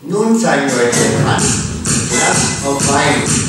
Nun zeigen wir euch den Tanz. Glas auf Wein.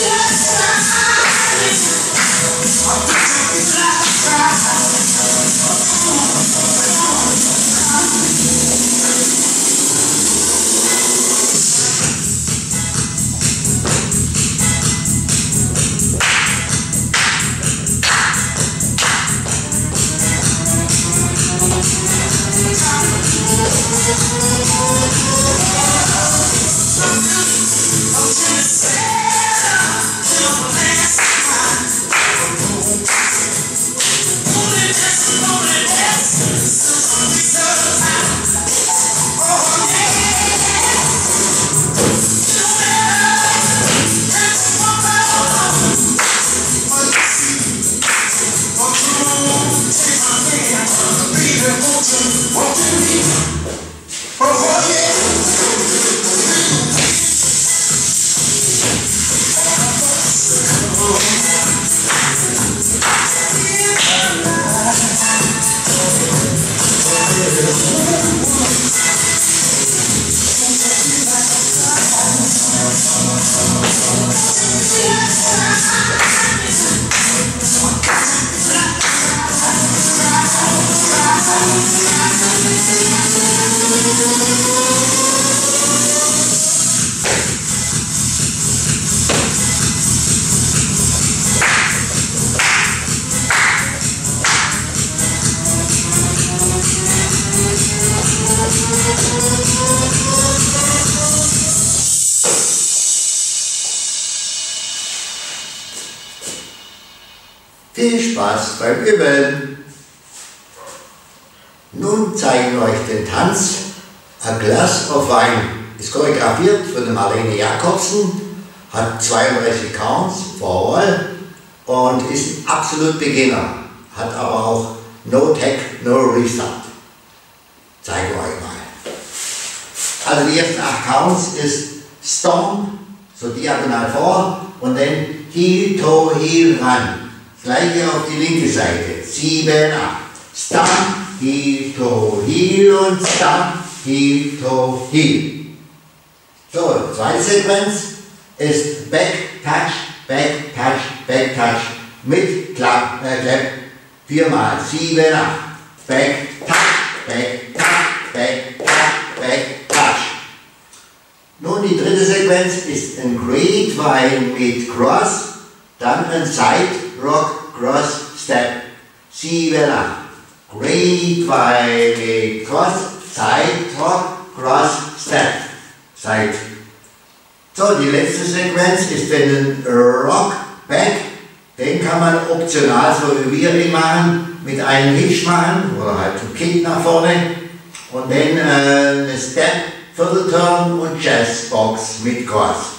Yeah! Yeah. Viel Spaß beim Üben! Nun zeigen wir euch den Tanz A Glass of Wine. Ist choreografiert von der Marlene Jakobsen, hat 32 Counts, Vorwahl und ist absolut Beginner. Hat aber auch No Tech, No Restart. Zeigen wir euch mal. Also die ersten 8 Counts ist Stomp, so diagonal vor und dann Heel, Toe, Heel, ran. Gleiche auf die linke Seite. 7, 8. Stomp, Heel, Toe, Heel und Stomp, Heel, Toe, Heel. So, zweite Sequenz ist Back, Touch, Back, Touch, Back, Touch mit Klapp, äh, Clap. Viermal. 7, 8. Back, Touch, Back, Touch, Back, Touch, Back, Touch. Nun die dritte Sequenz ist ein Great While mit Cross, dann ein Side Rock Cross Step. 7, 8. Great mit Cross, Side Rock Cross Step. Side. So, die letzte Sequenz ist dann ein Rock Back. Den kann man optional, so wie wir ihn machen, mit einem Hitch machen oder halt ein Kick nach vorne und dann äh, eine Step Viertelturn und Jazzbox mit Cross.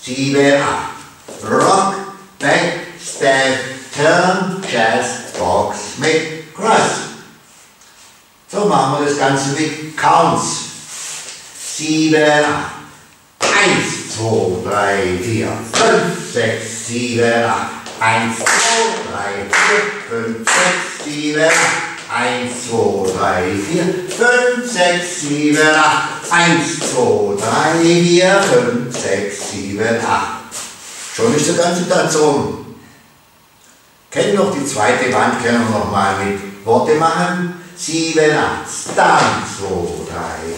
7, 8. Rock, Back, Step, Turn, Jazzbox mit Cross. So machen wir das Ganze mit Counts. 7, 8. 1, 2, 3, 4, 5, 6, 7, 8. 1, 2, 3, 4, 5, 6, 7, 8. 1, 2, 3, 4, 5, 6, 7, 8. 1, 2, 3, 4, 5, 6, 7, 8. Schon ist der ganze Tanz rum. Kennen noch die zweite Wand, können wir nochmal mit Worte machen. Sieben, acht, stand, zwei, drei,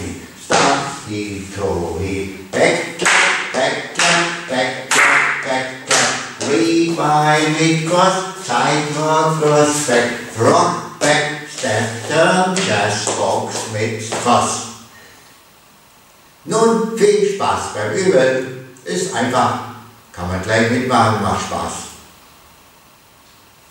stand, die, Tori, back, back, back, back, back, rewind mit Cross, Sidewalk, Cross, back, rock, back, step, turn, just box mit Cross. Nun viel Spaß beim Üben. Ist einfach, kann man gleich mitmachen, macht Spaß.